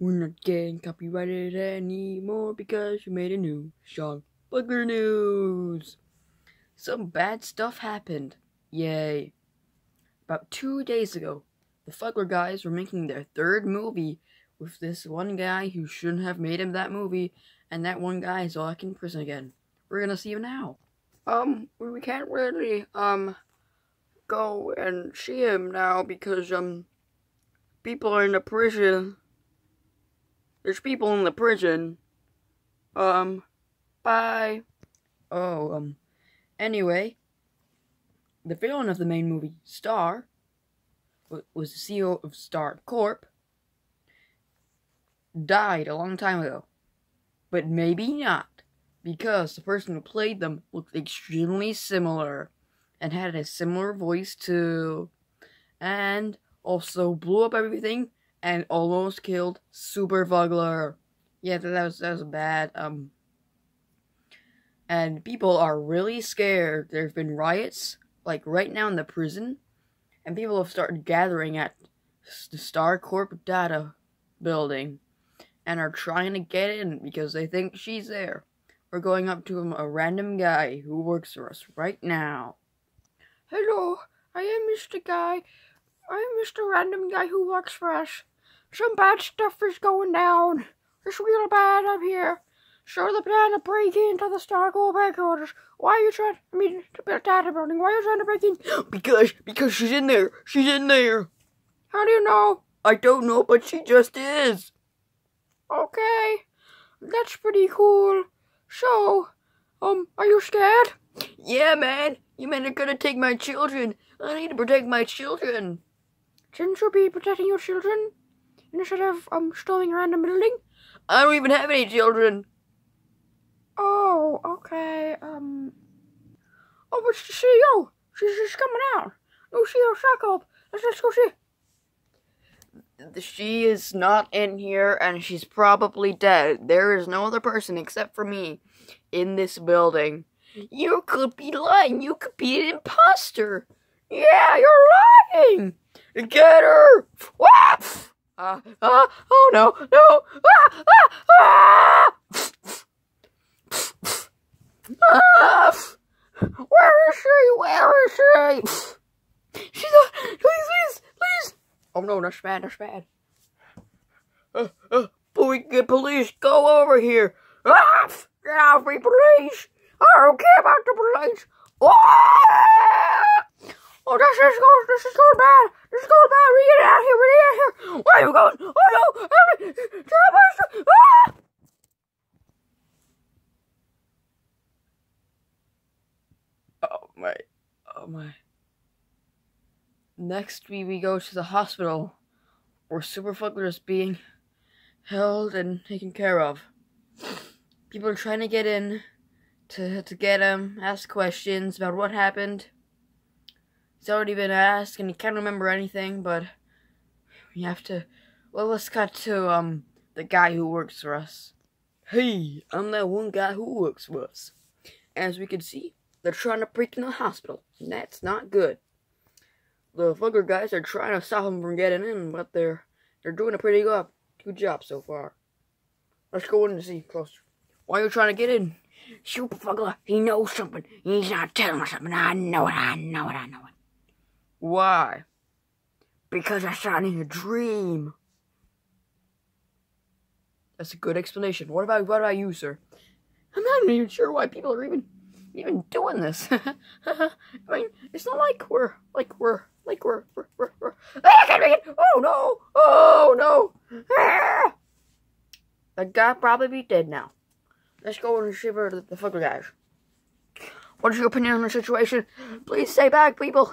We're not getting copyrighted anymore because you made a new Sean Bugler news. Some bad stuff happened. Yay. About two days ago, the Fuggler guys were making their third movie with this one guy who shouldn't have made him that movie, and that one guy is locked in prison again. We're gonna see him now. Um, we can't really, um, go and see him now because, um, people are in the prison. There's people in the prison. Um, bye. Oh, um, anyway, the villain of the main movie, Star, was the CEO of Star Corp, died a long time ago. But maybe not, because the person who played them looked extremely similar and had a similar voice too. And also blew up everything and almost killed Super Fuggler. Yeah, that was that was bad. Um and people are really scared. There's been riots like right now in the prison and people have started gathering at the Star Corp data building and are trying to get in because they think she's there. We're going up to a random guy who works for us right now. Hello, I am Mr. Guy. I am Mr. Random Guy who works for us. Some bad stuff is going down. It's real bad up here. So the plan to break into the Star Corp headquarters. Why are you trying? I mean, to build data building. Why are you trying to break in? Because, because she's in there. She's in there. How do you know? I don't know, but she just is. Okay, that's pretty cool. So, um, are you scared? Yeah, man. You men are gonna take my children. I need to protect my children. Shouldn't you be protecting your children instead of um storming around a building? I don't even have any children. Oh, okay. Um. Oh, but the CEO. She's just coming out. No CEO, shut up. Let's let's go see. She is not in here, and she's probably dead. There is no other person except for me in this building. You could be lying. You could be an imposter. Yeah, you're lying. Get her. Uh, uh, oh no, no. Ah, ah, ah! ah! Where is she? Where is she? She's not. Please, please, please. Oh no, that's bad, that's bad. Uh, uh, police, go over here. Ah! Get off me, police. I don't care about the police. Ah! Oh, this is going, this is going bad. This is going bad. We get out of here. We get out of here. Where are you going? Oh no! Ah! Oh my! Oh my! Next, we, we go to the hospital where Super Fuggler is being held and taken care of. People are trying to get in to to get him, ask questions about what happened. He's already been asked and he can't remember anything, but we have to. Well, let's cut to um the guy who works for us. Hey, I'm that one guy who works for us. As we can see, they're trying to break in the hospital, and that's not good. The Fuggler guys are trying to stop him from getting in, but they're they're doing a pretty good good job so far. Let's go in and see closer. Why are you trying to get in? Super Fuggler, he knows something. He's not telling us something. I know it, I know it, I know it. Why? Because I saw it in a dream. That's a good explanation. What about what about you, sir? I'm not even sure why people are even even doing this. I mean, it's not like we're like we're like we're we're we're, we're oh no oh no ah! that guy probably be dead now. Let's go and shiver the, the Fuggler guys. What's your opinion on the situation? Please stay back, people.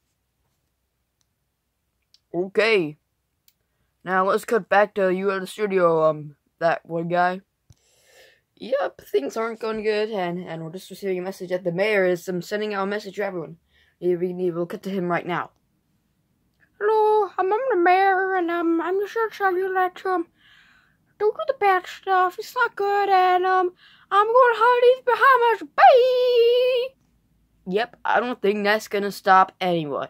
Okay. Now let's cut back to you at the studio, um, that one guy. Yep, things aren't going good, and, and we're just receiving a message that the mayor is um, sending out a message to everyone. We, we, we'll cut to him right now. Hello, um, I'm the mayor, and um, I'm just here to tell you that um, don't do the bad stuff. It's not good, and um, I'm going to hide these Bahamas. Bye. Yep, I don't think that's gonna stop anyone.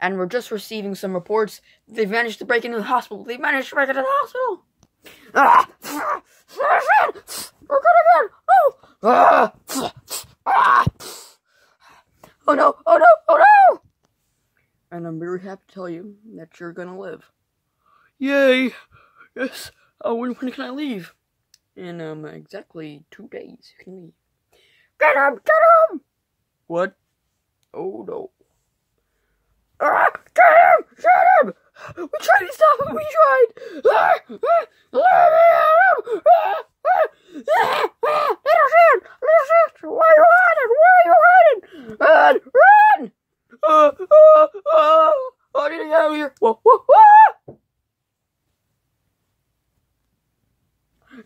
And we're just receiving some reports. They managed to break into the hospital. They managed to break into the hospital. Ah! We're gonna get. Oh! Ah! Ah! Oh no! Oh no! Oh no! And I'm very happy to tell you that you're gonna live. Yay! Yes. Oh, when, when can I leave? In um exactly two days, you can leave. Get him! Get him! What? Oh no. Ah, get him! Get him! We tried to stop him, we tried! Let me him! Ah, ah, Little shit! Little shit! Where you hiding? Where you hiding? Run! Run! uh, uh, uh, I need to get out of here. Whoa, whoa, whoa!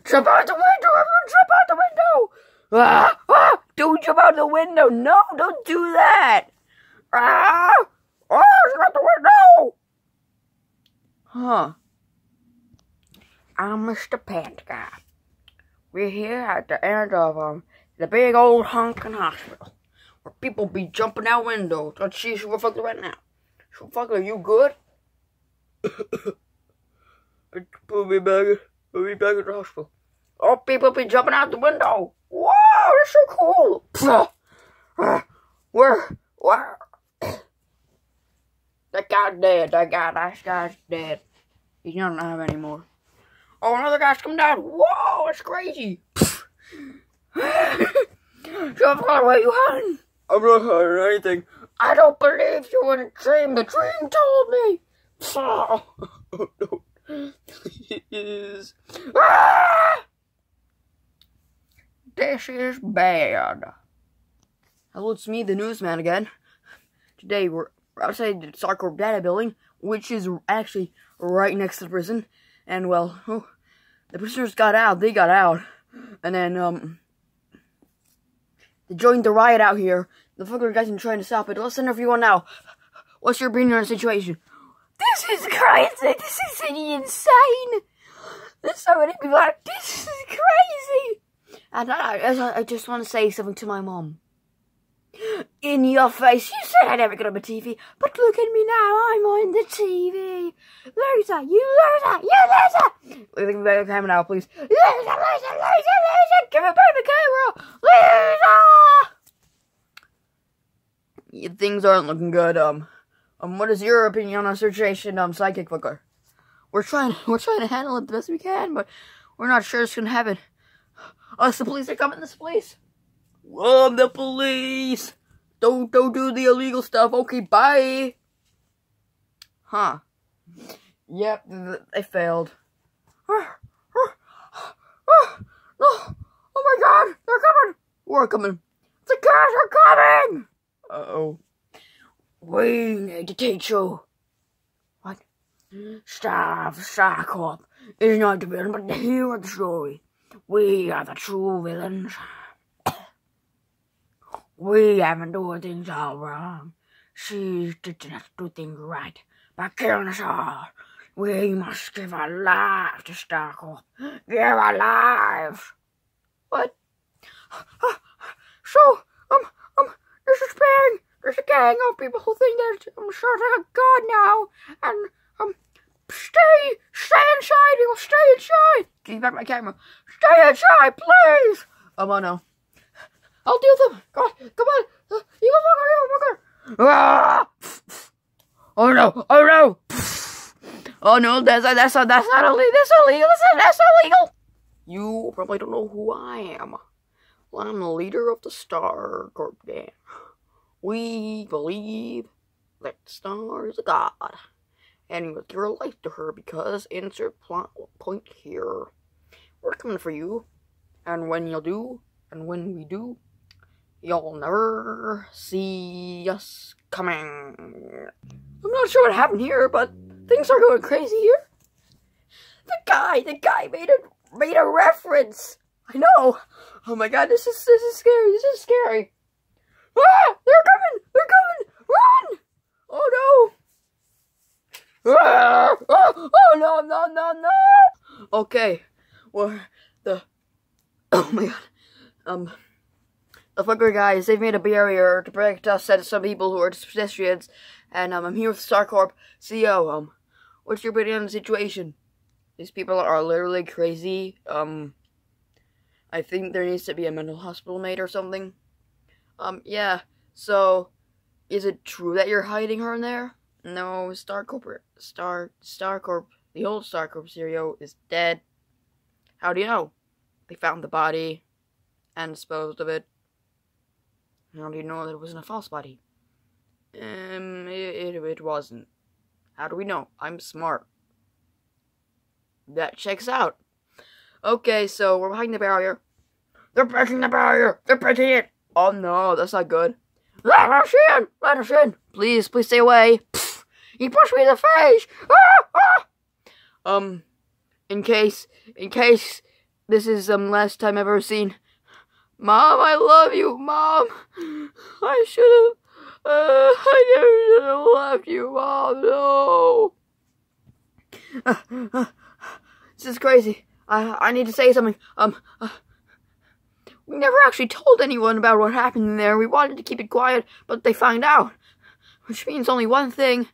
Jump out the window! Everyone jump out the window! Ah, ah, don't jump out the window. No, don't do that. Ah! Oh, jump out the window! Huh. I'm Mr. Pant Guy. We're here at the end of um the big old honking hospital. Where people be jumping out windows. Let's see Sugarfucker right now. Sugarfucker, you good? Put me back. Put me back in the hospital. Oh, people be jumping out the window. Wow, that's so cool. Where? Wow. That guy's dead. That guy, that guy's dead. He's not alive anymore. Oh, another guy's come down. Whoa, that's crazy. Jump on where you hiding? I'm not hiding anything. I don't believe you in a dream. The dream told me. Oh, no. Please. Ah! This is bad. Hello, it's me, the newsman again. Today we're outside the Starcorp data building, which is actually right next to the prison. And well, oh, the prisoners got out. They got out, and then um, they joined the riot out here. The Fuggler guys are trying to stop it. Let's interview one now. What's your opinion on the situation? This is crazy. This is insane. There's so many people like this is crazy. And I, I, I just want to say something to my mom. In your face, you said I never got on the TV, but look at me now, I'm on the TV. Loser, you loser, you loser! Look at now, please. Loser, loser, loser, loser! Give it back the camera! Loser! Yeah, Things aren't looking good. Um, um, what is your opinion on our situation, um, Psychic Fucker? We're trying, we're trying to handle it the best we can, but we're not sure it's gonna happen. Us, the police are coming this place. I'm the police. Don't, don't do the illegal stuff. Okay, bye. Huh. Yep, they failed. No. Oh my god, they're coming! We're coming. The cars are coming! Uh-oh. We need to teach you. What? Staff Starcorp is not the villain, but the hero of the story. We are the true villains. We haven't done things all wrong. She's teaching us to do things right by killing us all. We must give our lives to Starcorp. Give our lives. What? So, um, um, this is bang. There's a gang of people who think that I'm sort of God now, and um, stay, stay inside. You stay inside. Give back my camera. Stay inside, please. Oh, oh no. I'll deal with them. On, come on. Uh, you go fucker, go fucker. Ah! Oh no! Oh no! Oh no! That's that's that's not illegal. That's illegal. That's that's illegal. You probably don't know who I am. Well, I'm the leader of the Star Corp gang. We believe that the star is a god, and you must give your life to her because insert plot point here. We're coming for you, and when you do, and when we do, you'll never see us coming. I'm not sure what happened here, but things are going crazy here. The guy. The guy made a made a reference. I know. Oh my god, this is this is scary. This is scary. Ah! They're coming! They're coming! Run! Oh no! Ah! Oh, oh no no no no! Okay, well the oh my god, um, the Fuggler guys they've made a barrier to protect us and some people who are pedestrians, and um I'm here with StarCorp CEO. Um, what's your opinion on the situation? These people are literally crazy. Um, I think there needs to be a mental hospital made or something. Um, yeah. So, is it true that you're hiding her in there? No, StarCorp, Star, StarCorp, the old StarCorp CEO is dead. How do you know? They found the body and disposed of it. How do you know that it wasn't a false body? Um, it, it, it wasn't. How do we know? I'm smart. That checks out. Okay, so we're behind the barrier. They're breaking the barrier! They're breaking it! Oh no, that's not good. Let us in! Let us in! Please, please stay away. Pfft, he pushed me in the face! Ah, ah. Um, in case, in case this is um last time ever seen. Mom, I love you, Mom. I should have. Uh, I never should have left you, Mom. No. this is crazy. I I need to say something. Um. Uh, we never actually told anyone about what happened there. We wanted to keep it quiet, but they found out. Which means only one thing.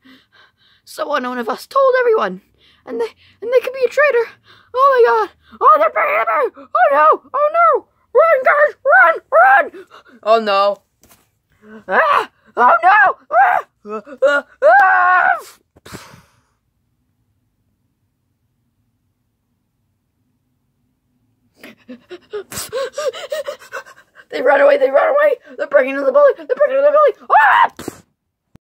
Someone one of us told everyone. And they and they could be a traitor. Oh my god. Oh, they're bringing it Oh no. Oh no. Run, guys. Run. Run. Oh no. Ah. Oh no. Ah. Ah. They run away, they run away! They're breaking into the bully! They're breaking into the bully! Ah!